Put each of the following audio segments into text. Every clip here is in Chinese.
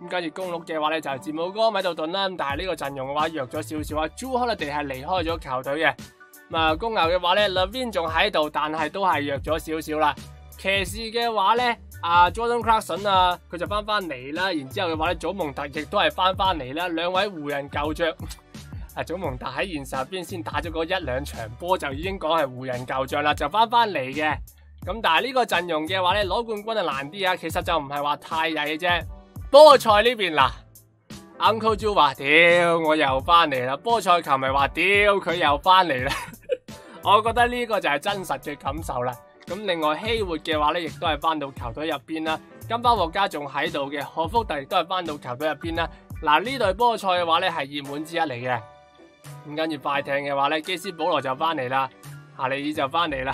咁跟住公鹿嘅話咧就係字母哥米道頓啦，但係呢個陣容嘅話弱咗少少啊。Jrue Holiday 係離開咗球隊嘅。咁啊，公牛嘅話咧，Levin 仲喺度，但係都係弱咗少少啦。騎士嘅話咧，阿 Jordan Clarkson 啊，佢就翻翻嚟啦。然之後嘅話咧，祖蒙特亦都係翻翻嚟啦。兩位湖人舊將，阿祖蒙特喺現實入邊先打咗嗰一兩場波，就已經講係湖人舊將啦，就翻翻嚟嘅。咁但係呢個陣容嘅話咧，攞冠軍就難啲啊。其實就唔係話太曳嘅啫。菠菜呢邊嗱，Uncle Joe 話：屌，我又翻嚟啦！菠菜球迷話：屌，佢又翻嚟啦！我覺得呢個就係真實嘅感受啦。咁另外希活嘅話咧，亦都係翻到球隊入邊啦。金巴獲加仲喺度嘅，賀福特亦都係翻到球隊入邊啦。嗱，呢隊菠菜嘅話咧係熱門之一嚟嘅。咁跟住快艇嘅話咧，基斯保羅就翻嚟啦，夏利爾就翻嚟啦。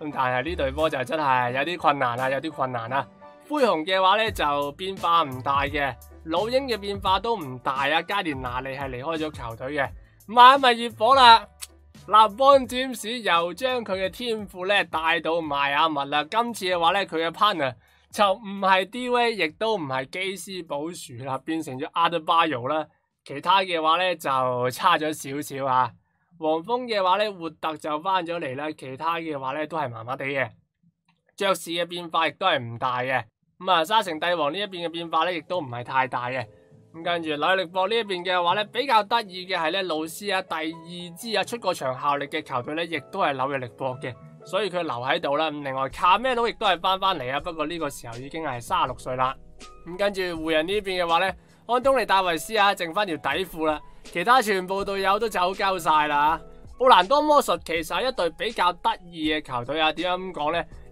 咁但係呢隊波就真係有啲困難啊，有啲困難啊。灰熊嘅話咧就變化唔大嘅，老鷹嘅變化都唔大啊。加連拿利係離開咗球隊嘅，買咪熱火啦。立邦占士又將佢嘅天賦咧帶到邁阿密啦。今次嘅話咧，佢嘅 partner 就唔係 Dway，亦都唔係基斯保殊啦，變成咗阿德巴肉啦。其他嘅話咧就差咗少少啊。黃蜂嘅話咧，活特就翻咗嚟啦。其他嘅話咧都係麻麻地嘅。爵士嘅變化亦都係唔大嘅。咁啊，沙城帝王呢一邊嘅變化咧，亦都唔係太大嘅。咁跟住紐力博呢一邊嘅話咧，比較得意嘅係咧，老师啊，第二支啊出過場效力嘅球隊咧，亦都係紐約力博嘅，所以佢留喺度啦。咁另外卡咩佬亦都係翻翻嚟啊，不過呢個時候已經係三十六歲啦。咁跟住湖人呢邊嘅話咧，安東尼戴維斯啊，剩翻條底褲啦，其他全部隊友都走鸠晒啦。奧蘭多魔術其實係一隊比較得意嘅球隊啊，點解咁講咧？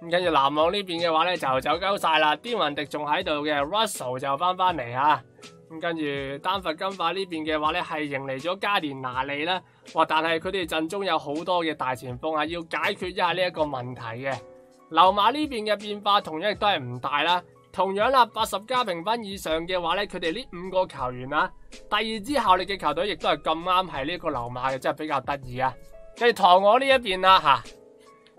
咁跟住籃網呢邊嘅話咧就走鳩晒啦，丁雲迪仲喺度嘅，Russell 就翻翻嚟啊。咁跟住丹佛金塊呢邊嘅話咧係迎嚟咗加連拿利啦，哇！但係佢哋陣中有好多嘅大前鋒啊，要解決一下呢一個問題嘅。溜馬呢邊嘅變化同樣亦都係唔大啦，同樣啦，八十加評分以上嘅話咧，佢哋呢五個球員啊，第二支效力嘅球隊亦都係咁啱係呢個溜馬嘅，真係比較得意啊。跟住唐我呢一邊啦吓。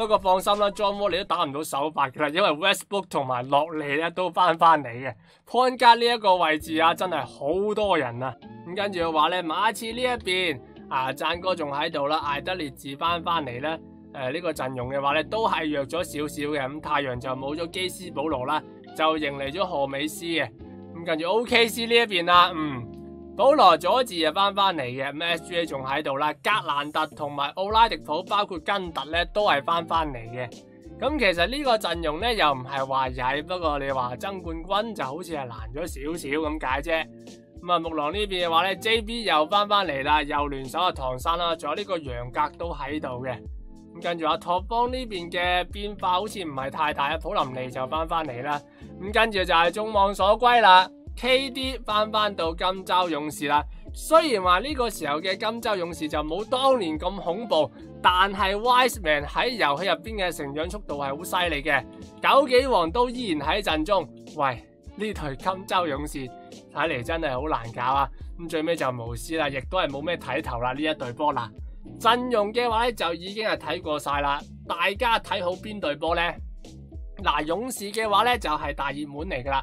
不過放心啦，John Wall 你都打唔到首發噶啦，因為 Westbrook 同埋洛利咧都翻翻嚟嘅。Point Guard 呢一個位置啊，真係好多人啊。咁跟住嘅話咧，馬刺呢一邊啊，讚哥仲喺度啦，艾德烈治翻翻嚟咧。誒、呃，呢、這個陣容嘅話咧，都係弱咗少少嘅。咁太陽就冇咗基斯保羅啦，就迎嚟咗何美斯嘅。咁跟住 OKC 呢一邊啦，嗯。保羅佐治又翻翻嚟嘅，咁 SGA 仲喺度啦，格蘭特同埋奧拉迪普包括根特咧都係翻翻嚟嘅。咁其實呢個陣容咧又唔係話曳，不過你話爭冠軍就好似係難咗少少咁解啫。咁啊木狼呢邊嘅話咧，JB 又翻翻嚟啦，又聯手阿唐山啦，仲有呢個楊格都喺度嘅。咁跟住阿托邦呢邊嘅變化好似唔係太大，普林尼就翻翻嚟啦。咁跟住就係眾望所歸啦。KD 翻翻到金州勇士啦。雖然話呢個時候嘅金州勇士就冇當年咁恐怖，但係 Wiseman 喺遊戲入邊嘅成長速度係好犀利嘅。九幾王都依然喺陣中。喂，呢隊金州勇士睇嚟真係好難搞啊！咁最尾就無視啦，亦都係冇咩睇頭啦呢一隊波啦。陣容嘅話咧就已經係睇過晒啦。大家睇好邊隊波呢？嗱，勇士嘅話咧就係大熱門嚟噶啦。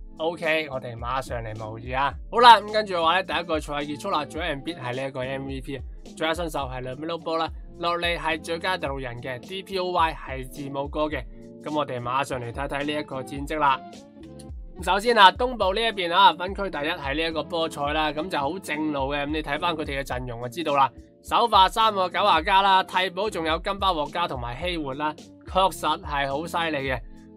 O.K. 我哋馬上嚟模擬啊！好啦，咁跟住嘅話咧，第一個賽季結束啦，最 M B 系呢一個 M.V.P. 最佳新秀係 LaMelo Ball 啦，落嚟係最佳第六人嘅 D.P.O.Y 係字母哥嘅。咁我哋馬上嚟睇睇呢一個戰績啦。首先啊，東部呢一邊啊，分區第一係呢一個波賽啦，咁就好正路嘅。咁你睇翻佢哋嘅陣容就知道啦。首發三個九華加啦，替補仲有金巴獲加同埋希活啦，確實係好犀利嘅。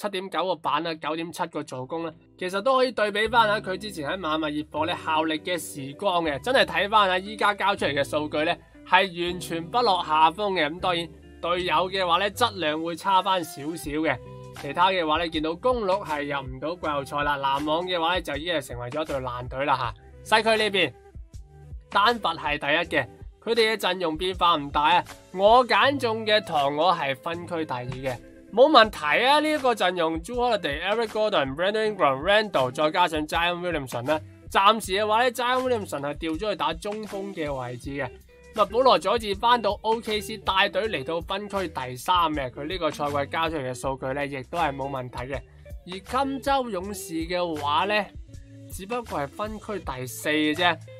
七點九個板啊，九點七個助攻啦，其實都可以對比翻下佢之前喺馬密熱火咧效力嘅時光嘅，真係睇翻下依家交出嚟嘅數據咧係完全不落下風嘅。咁當然隊友嘅話咧質量會差翻少少嘅，其他嘅話咧見到公鹿係入唔到季後賽啦，籃網嘅話咧就已經係成為咗一隊爛隊啦吓。西區呢邊丹佛係第一嘅，佢哋嘅陣容變化唔大啊，我揀中嘅唐我係分區第二嘅。冇問題啊！呢、這、一個陣容 j u e Holiday、Eric Gordon、Brandon Ingram、Randle，再加上 Zion Williamson 咧，暫時嘅話咧，Zion Williamson 係調咗去打中鋒嘅位置嘅。咁啊，保羅佐治翻到 OKC 帶隊嚟到分區第三嘅，佢呢個賽季交出嚟嘅數據咧，亦都係冇問題嘅。而金州勇士嘅話咧，只不過係分區第四嘅啫。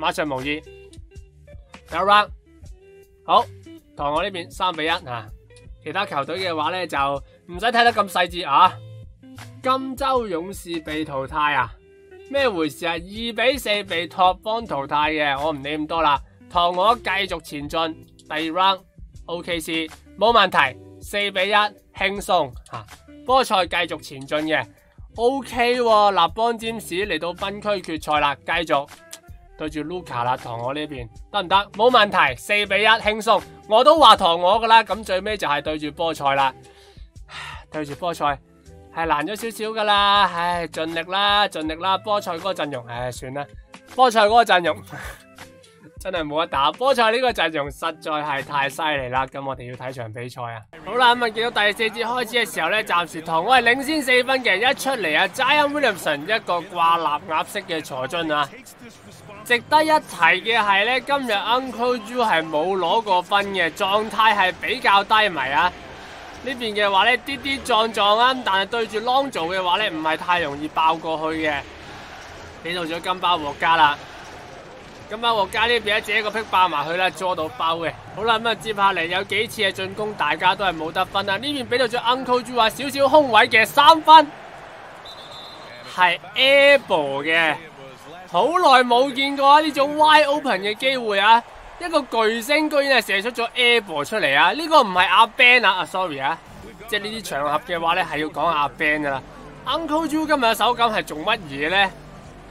馬上模擬，第一 round 好，同我呢邊三比一啊！其他球隊嘅話咧就唔使睇得咁細緻啊！金州勇士被淘汰啊？咩回事啊？二比四被拓荒淘汰嘅，我唔理咁多啦。同我繼續前進，第二 round OKC 冇問題，四比一輕鬆吓。波賽繼續前進嘅，OK，立邦占士嚟到分區決賽啦，繼續。對住 Luka 啦，唐我呢邊得唔得？冇問題，四比一輕鬆。我都話唐我噶啦，咁最尾就係對住波賽啦。對住波賽係難咗少少噶啦，唉，盡力啦，盡力啦。波賽嗰個陣容，唉，算啦。波賽嗰個陣容 真係冇得打。波賽呢個陣容實在係太犀利啦。咁我哋要睇場比賽啊。好啦，咁啊見到第四節開始嘅時候咧，暫時唐我係領先四分嘅。一出嚟啊，Zion Williamson 一個掛立鸭式嘅坐樽啊！值得一提嘅係咧，今日 Uncle Drew 係冇攞過分嘅，狀態係比較低迷啊！呢邊嘅話咧，跌跌撞撞啊，但係對住 Lonzo 嘅話咧，唔係太容易爆過去嘅。俾到咗金包獲加啦，金包獲加呢邊一隻一個劈爆埋去啦，捉到包嘅。好啦，咁啊接下嚟有幾次嘅進攻，大家都係冇得分啊！呢邊俾到咗 Uncle Drew 話少少空位嘅三分。係 able 嘅，好耐冇見過啊！呢種 wide open 嘅機會啊，一個巨星居然係射出咗 airball 出嚟啊！呢、這個唔係阿 Ben 啊，sorry 啊，即係呢啲場合嘅話咧，係要講阿 Ben 噶啦。Uncle Joe 今日嘅手感係做乜嘢咧？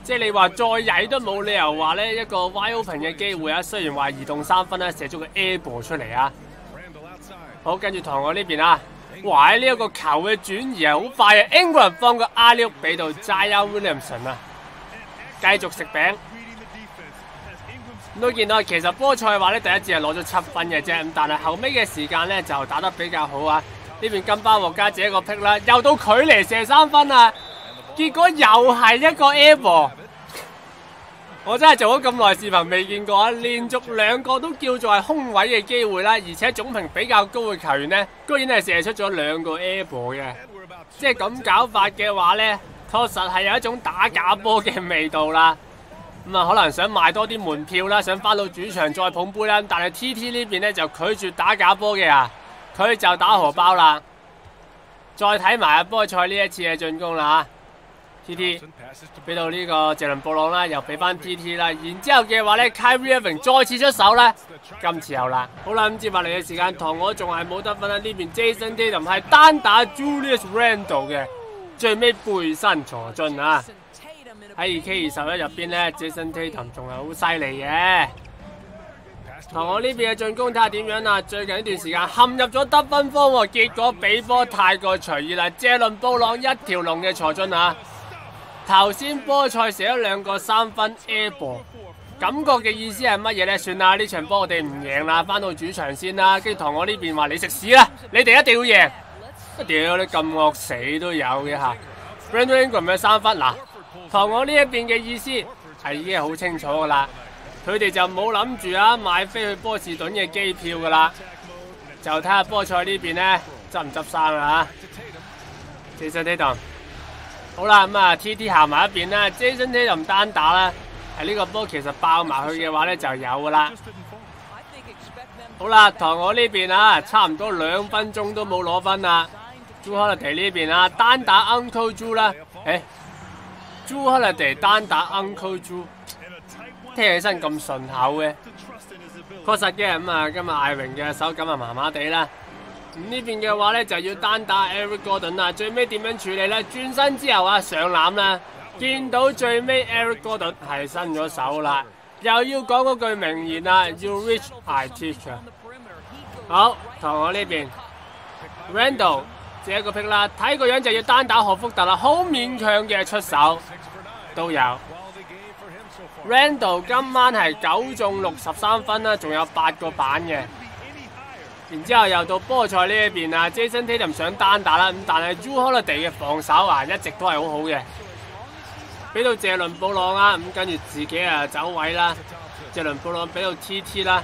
即係你話再曳都冇理由話咧一個 wide open 嘅機會啊！雖然話移动三分咧射咗個 airball 出嚟啊！好，跟住同我呢邊啊！哇！呢、一個球嘅轉移係好快啊！Ingram 放個阿 Luke 俾到 Zion Williamson 啊，繼續食餅。都見到其實波賽話咧第一節係攞咗七分嘅啫，咁但係後尾嘅時間咧就打得比較好啊！呢邊金巴獲加自己一個 pick 啦，又到距離射三分啊！結果又係一個 airball。我真係做咗咁耐視頻未見過啊！連續兩個都叫做係空位嘅機會啦，而且總評比較高嘅球員呢，居然係射出咗兩個 airball 嘅，即係咁搞法嘅話呢，確實係有一種打假波嘅味道啦。咁啊，可能想賣多啲門票啦，想翻到主場再捧杯啦，但係 TT 呢邊呢，就拒絕打假波嘅啊，佢就打荷包啦。再睇埋阿波賽呢一次嘅進攻啦 T T 俾到呢個謝倫布朗啦，又俾翻 T T 啦，然之後嘅話咧，Kyrie Irving 再次出手啦，今次有啦。好啦，咁接落嚟嘅時間，唐我仲係冇得分啦。呢邊 Jason Tatum 系單打 Julius Randle 嘅，最尾背身坐進啊！喺二 K 二十一入边咧，Jason Tatum 仲係好犀利嘅。同我呢邊嘅進攻睇下點樣啊？最近呢段時間陷入咗得分荒，結果比波太過隨意啦。謝倫布朗一條龍嘅坐進啊！頭先波賽射咗兩個三分 air ball，感覺嘅意思係乜嘢呢？算啦，呢場波我哋唔贏啦，翻到主場先啦。跟住同我呢邊話你食屎啦，你哋一定要贏。屌你咁惡死都有嘅吓。Brandon Ingram 嘅三分嗱，同我呢一邊嘅意思係已經係好清楚噶啦。佢哋就冇諗住啊買飛去波士頓嘅機票噶啦，就睇下波赛呢邊呢執唔執生啦吓。謝謝呢度。好啦，咁啊，T T 行埋一邊啦，Jason T 就唔單打啦，係呢個波其實爆埋去嘅話咧就有噶啦。好啦，同我呢邊啊，差唔多兩分鐘都冇攞分啦。Jrue Holiday 呢邊啊，單打 Uncle Drew 啦，誒，Jrue Holiday 單打 Uncle Drew，聽起身咁順口嘅，確實嘅咁啊，今日艾榮嘅手感啊麻麻地啦。呢邊嘅話咧就要單打 Eric Gordon 啦，最尾點樣處理咧？轉身之後啊上篮啦，見到最尾 Eric Gordon 係伸咗手啦，又要講嗰句名言啊，You reach I teach。好，同我呢邊 Randall 一個 pick 啦，睇個樣就要單打何福特啦，好勉強嘅出手都有。Randall 今晚係九中六十三分啦，仲有八個板嘅。然之後又到波赛呢一邊啊，Jason Tatum 想單打啦，咁但係 Jrue Holiday 嘅防守啊一直都係好好嘅，俾到謝倫布朗啊，咁跟住自己啊走位啦，謝倫布朗俾到 TT 啦，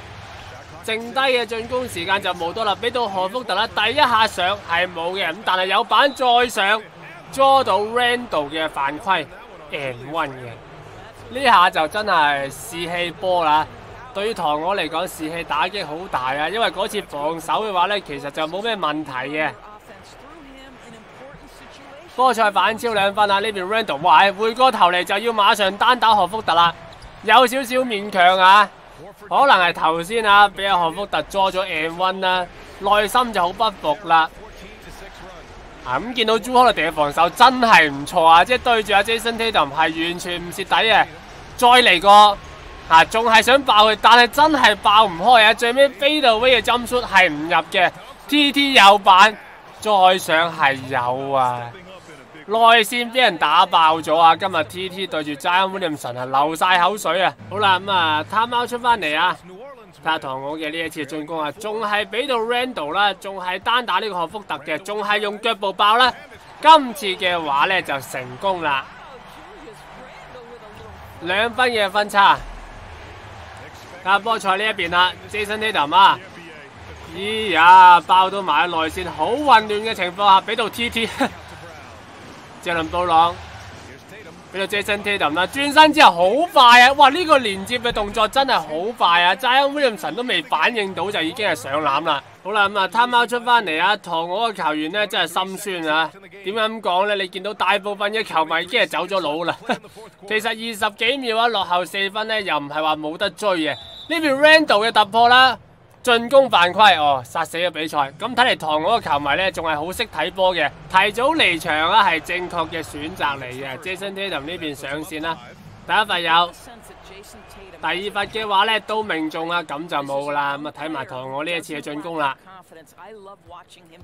剩低嘅進攻時間就冇多啦，俾到何福特啦，第一下上係冇嘅，咁但係有板再上捉到 Randle 嘅犯規 and one 嘅，呢下就真係士氣波啦。對於唐我嚟講，士氣打擊好大啊！因為嗰次防守嘅話呢，其實就冇咩問題嘅。波賽反超兩分啊！呢邊 Randle 哇，回過頭嚟就要馬上單打何福特啦，有少少勉強啊！可能係頭先啊，俾阿何福特捉咗 M one 啦，內心就好不服啦。啊咁見到 Jrue Holiday 嘅防守真係唔錯啊！即係對住阿 Jason Tatum 係完全唔蚀底嘅，再嚟個。啊，仲係想爆佢，但係真係爆唔開啊！最尾 fadeaway 嘅針 shot 係唔入嘅，T T 有板，再上係有啊！內線俾人打爆咗啊！今日 T T 对住 Zion Williamson 啊，流晒口水啊！好啦，咁啊，timeout 出翻嚟啊，睇下唐我嘅呢一次進攻啊，仲係俾到 Randle 啦，仲係單打呢個霍福特嘅，仲係用腳步爆啦！今次嘅話咧就成功啦，兩分嘅分差。加波赛呢一邊啦，Jason Tatum 啊，咦呀，爆到埋內線，好混亂嘅情況下，俾到 TT，謝倫布朗，俾到 Jason Tatum 啦，轉身之後好快啊，哇呢、這個連接嘅動作真係好快啊，Zion Williamson 都未反應到就已經係上籃啦，好啦，咁啊，貪貓出翻嚟啊，唐我嘅球員呢真係心酸啊！點解咁講呢？你見到大部分嘅球迷已經係走咗佬啦。其實二十幾秒啊，落後四分呢，又唔係話冇得追嘅。呢邊 Randall 嘅突破啦，進攻犯規哦，殺死咗比賽。咁睇嚟唐我嘅球迷咧，仲係好識睇波嘅，提早離場啊，係正確嘅選擇嚟嘅。Jason Tatum 呢邊上線啦，第一罰有。第二罰嘅話咧都命中啦，咁就冇啦。咁啊睇埋唐我呢一次嘅進攻啦，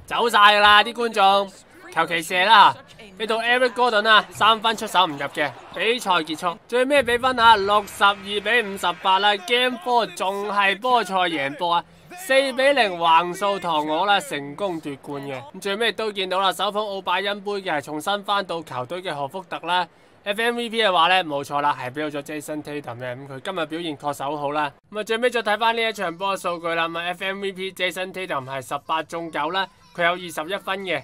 走晒噶啦啲觀眾，求其射啦。俾到 Eric Gordon 啊，三分出手唔入嘅，比賽結束。最尾比分啊，六十二比五十八啦，Game Four 仲係波賽贏波啊，四比零橫掃唐我啦，成功奪冠嘅。咁最尾都見到啦，首捧奧拜恩杯嘅係重新翻到球隊嘅何福特啦。FMVP 嘅話咧，冇錯啦，係俾咗 Jason Tatum 嘅，咁佢今日表現確實好好啦。咁啊，最尾再睇翻呢一場波嘅數據啦。咁啊，FMVP Jason Tatum 系十八中九啦，佢有二十一分嘅。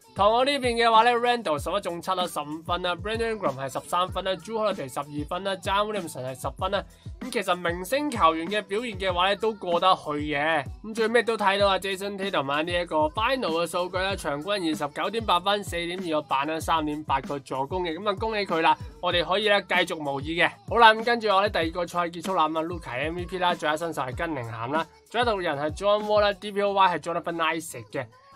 同我呢邊嘅話咧，Randall 十一中七啦，十五分啦，Brandon Ingram 係十三分啦，Jrue Holiday 十二分啦，John Williamson 係十分啦。咁其實明星球員嘅表現嘅話咧，都過得去嘅。咁最尾都睇到阿 Jason Tatum 呢一個 Final 嘅數據啦，場均二十九點八分，四點二個板啦，三點八個助攻嘅。咁啊，恭喜佢啦！我哋可以咧繼續模擬嘅。好啦，咁跟住我咧第二個賽結束啦，咁啊，Luka MVP 啦，最佳新秀係根寧咸啦，最佳動人係 John Wall 啦，DPOY 係 Jonathan Isaac 嘅。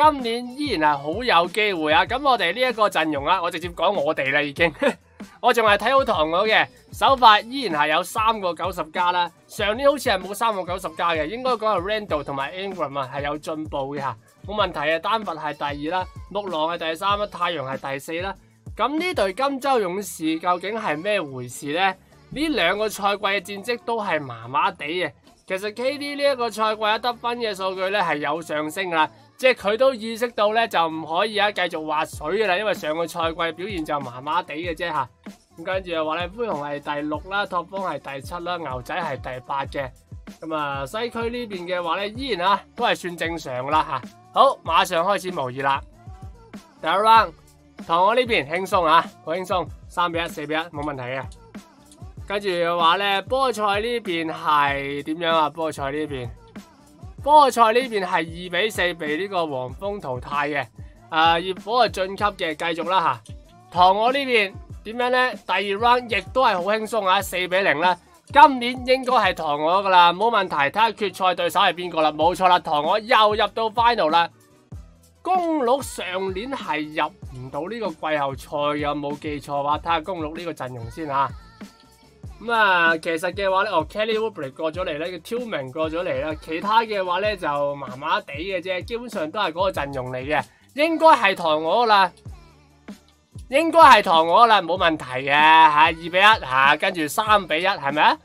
今年依然係好有機會啊！咁我哋呢一個陣容啊，我直接講我哋啦已經，我仲係睇好唐我嘅手法，依然係有三個九十加啦。上年好似係冇三個九十加嘅，應該講係 Randall 同埋 Ingram 啊係有進步嘅吓，冇問題啊。丹佛係第二啦，木狼係第三啦，太陽係第四啦。咁呢隊金州勇士究竟係咩回事呢？呢兩個賽季嘅戰績都係麻麻地嘅。其實 KD 呢一個賽季一得分嘅數據咧係有上升啦。即係佢都意識到咧，就唔可以啊繼續滑水嘅啦，因為上個賽季表現就麻麻地嘅啫吓。咁跟住又話咧，灰熊係第六啦，拓荒係第七啦，牛仔係第八嘅。咁啊，西區呢邊嘅話咧，依然啊都係算正常啦吓。好，馬上開始模擬啦。第一 round，同我呢邊輕鬆啊，好輕鬆，三比一、四比一，冇問題嘅。跟住嘅話咧，菠菜呢邊係點樣啊？菠菜呢邊。波賽呢邊係二比四被呢個黃蜂淘汰嘅，誒、呃、熱火係晉級嘅，繼續啦吓。唐我呢邊點樣呢？第二 round 亦都係好輕鬆啊，四比零啦。今年應該係唐我噶啦，冇問題。睇下決賽對手係邊個啦，冇錯啦，唐我又入到 final 啦。公鹿上年係入唔到呢個季後賽，有冇記錯話？睇下公鹿呢個陣容先吓。咁啊，其實嘅話咧，哦，Kelly Oubre 過咗嚟咧，叫 Tillman 過咗嚟啦，其他嘅話咧就麻麻地嘅啫，基本上都係嗰個陣容嚟嘅，應該係唐我啦，應該係唐我啦，冇問題嘅吓，二比一吓，跟住三比一係咪啊？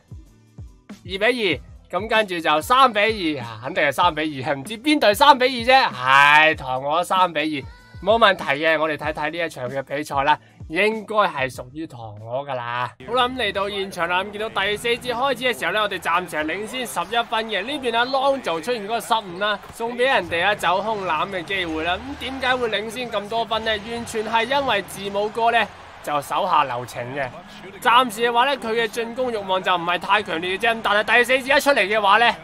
二比二，咁跟住就三比二，肯定係三比二，係唔知邊隊三比二啫，係唐我三比二，冇問題嘅，我哋睇睇呢一場嘅比賽啦。應該係屬於唐我噶啦。好啦，咁嚟到現場啦，咁見到第四節開始嘅時候咧，我哋暫時係領先十一分嘅。呢邊阿 Long 就出現嗰個失误啦，送俾人哋啊走空篮嘅機會啦。咁點解會領先咁多分呢？完全係因為字母哥呢就手下留情嘅。暫時嘅話呢，佢嘅進攻欲望就唔係太強烈嘅啫。但係第四節一出嚟嘅話呢。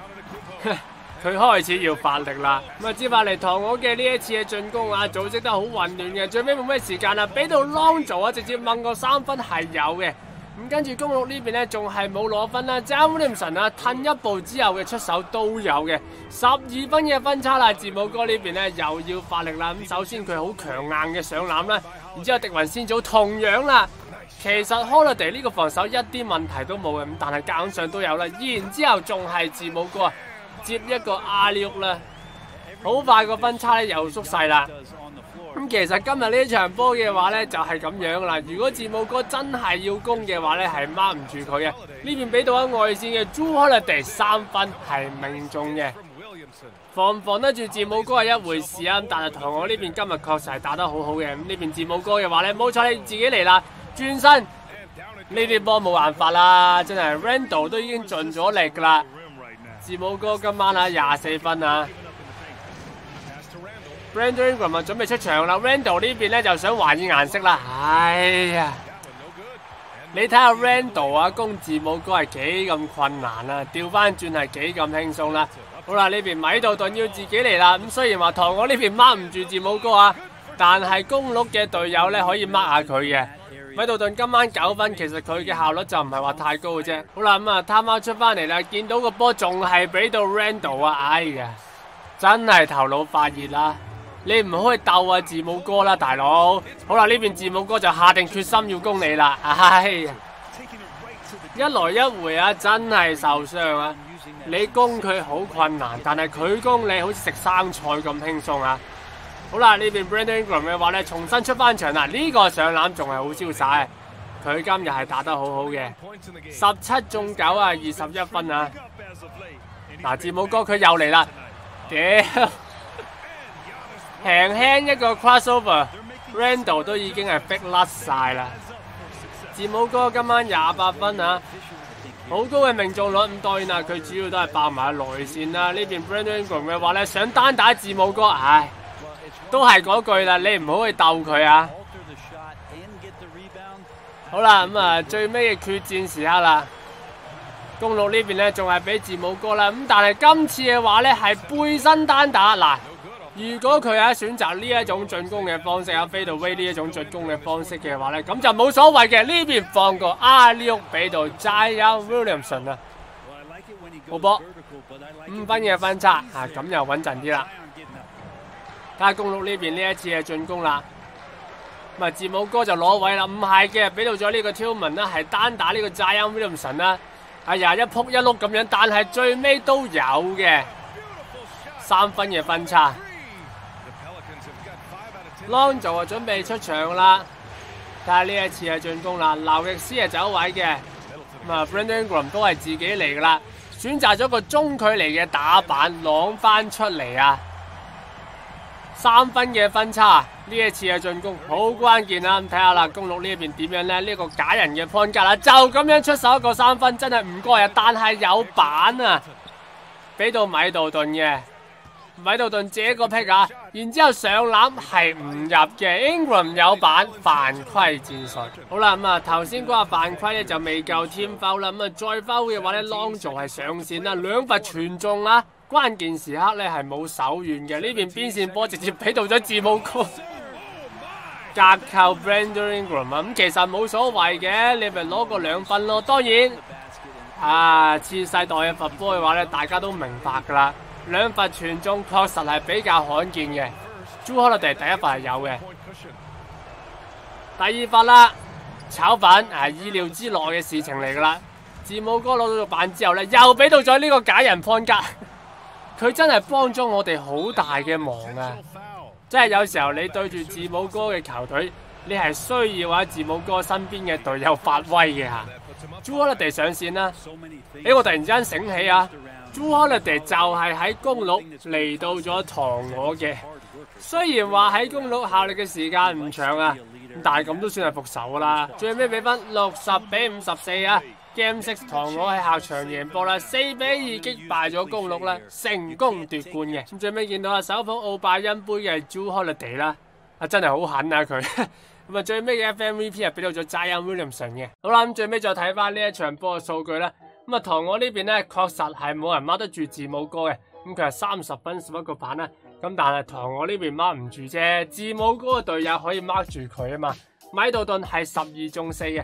佢開始要發力啦，咁啊接下嚟唐我嘅呢一次嘅進攻啊，組織得好混亂嘅，最尾冇咩時間啦，俾到 Long 做啊，直接掹個三分係有嘅，咁跟住公鹿呢邊呢，仲係冇攞分啦，James 啊，褪一步之後嘅出手都有嘅，十二分嘅分差啦，字母哥呢邊呢，又要發力啦，咁首先佢好強硬嘅上籃啦，然之後迪雲先祖同樣啦，其實 Holiday 呢個防守一啲問題都冇嘅，咁但係夾硬上都有啦，然之後仲係字母哥啊。接一個阿廖啦，好快個分差咧又縮細啦。咁其實今日呢場波嘅話咧就係咁樣啦。如果字母哥真係要攻嘅話咧，係掹唔住佢嘅。呢邊俾到喺外線嘅 Jrue Holiday 三分係命中嘅。防唔防得住字母哥係一回事啊，但係同我呢邊今日確實係打得好好嘅。咁呢邊字母哥嘅話咧，冇錯，你自己嚟啦，轉身呢啲波冇辦法啦，真係 Randall 都已經盡咗力噶啦。字母哥今晚啊廿四分啊，Brandon Ingram 啊準備出場啦，Randall 呢邊咧就想還以顏色啦，哎呀，你睇下 Randall 啊攻字母哥係幾咁困難啊，调翻轉係幾咁輕鬆啦。好啦，呢邊米道顿要自己嚟啦。咁雖然話唐我呢邊掹唔住字母哥啊，但係公鹿嘅隊友咧可以掹下佢嘅。米道頓今晚九分，其實佢嘅效率就唔係話太高嘅啫。好啦，咁啊，貪貓出翻嚟啦，見到個波仲係俾到 Randall 啊，哎呀，真係頭腦發熱啦！你唔可以鬥啊字母哥啦，大佬。好啦，呢邊字母哥就下定決心要攻你啦，哎呀，一來一回啊，真係受傷啊！你攻佢好困難，但係佢攻你好似食生菜咁輕鬆啊！好啦，呢邊 Brandon Ingram 嘅話咧，重新出翻場啦，呢、這個上籃仲係好瀟灑，佢今日係打得好好嘅，十七中九啊，二十一分啊！嗱，字母哥佢又嚟啦，屌，輕輕一個 crossover，Randall 都已經係逼甩晒啦！字母哥今晚廿八分啊！好高嘅命中率，咁當然啦，佢主要都係爆埋內線啦。呢邊 Brandon Ingram 嘅話咧，想單打字母哥，唉，都係嗰句啦，你唔好去鬥佢啊！好啦，咁啊，最尾嘅決戰時刻啦，公鹿呢邊咧仲係俾字母哥啦，咁但係今次嘅話咧係背身單打嗱。如果佢係選擇呢一種進攻嘅方式啊，飛到威呢一種進攻嘅方式嘅話咧，咁就冇所謂嘅。呢邊放個阿里屋俾到 Zion Williamson 啊，好波五分嘅分差啊，咁又穩陣啲啦。睇下公鹿呢邊呢一次嘅進攻啦，咁啊字母哥就攞位啦，唔係嘅，俾到咗呢個 Tillman 啦，係單打呢個 Zion Williamson 啦，哎呀一撲一碌咁樣，但係最尾都有嘅。三分嘅分差。Lonzo 就準備出場啦，睇下呢一次嘅進攻啦。劉易斯係走位嘅，咁啊 Brandon Ingram 都係自己嚟噶啦，選擇咗個中距離嘅打板，攞翻出嚟啊！三分嘅分差，呢一次嘅進攻好關鍵啊！咁睇下啦，公鹿呢一邊點樣咧？呢、這個假人嘅 point guard 啦，就咁樣出手一個三分，真係唔該啊！但係有板啊，俾到米道頓嘅。米道頓借一個 pick 啊，然之後上籃係唔入嘅，Ingram 有板犯規戰術。好啦，咁啊頭先嗰個犯規咧就未夠添 foul 啦，咁啊再 foul 嘅話咧，Lonzo 係上線啦，兩罰全中啊，關鍵時刻咧係冇手軟嘅，呢邊邊線波直接俾到咗字母哥，隔扣 Brandon Ingram 啊，咁其實冇所謂嘅，你咪攞個兩分咯。當然啊，次世代嘅罰波嘅話咧，大家都明白噶啦。兩罰全中確實係比較罕見嘅，Jrue Holiday 第一罰係有嘅，第二罰啦，炒粉啊意料之內嘅事情嚟噶啦。字母哥攞到個板之後咧，又俾到咗呢個假人判格，佢真係幫咗我哋好大嘅忙啊！即係有時候你對住字母哥嘅球隊，你係需要喺字母哥身邊嘅隊友發威嘅吓。Jrue Holiday 上線啦，誒我突然之間醒起啊！Jrue Holiday 就係喺公鹿嚟到咗唐我嘅，雖然話喺公鹿效力嘅時間唔長啊，但係咁都算係復仇啦。最尾比分六十比五十四啊，Game Six 唐我喺客場贏波啦，四比二擊敗咗公鹿啦，成功奪冠嘅。咁最尾見到啊，首捧奧拜恩杯嘅 Jrue Holiday 啦，啊真係好狠啊佢。咁啊最尾嘅 FMVP 係俾到咗 Zion Williamson 嘅。好啦，咁最尾再睇翻呢一場波嘅數據啦。咁啊，唐我呢邊咧，確實係冇人掹得住字母哥嘅，咁佢係三十分十一個板啦。咁但係唐我呢邊掹唔住啫，字母哥嘅隊友可以掹住佢啊嘛。米道頓係十二中四嘅，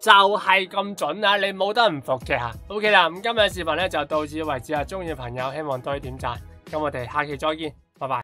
就係、是、咁准啊，你冇得唔服嘅吓。OK 啦，咁今日嘅视频咧就到此为止啊，中意嘅朋友希望多啲点赞，咁我哋下期再见。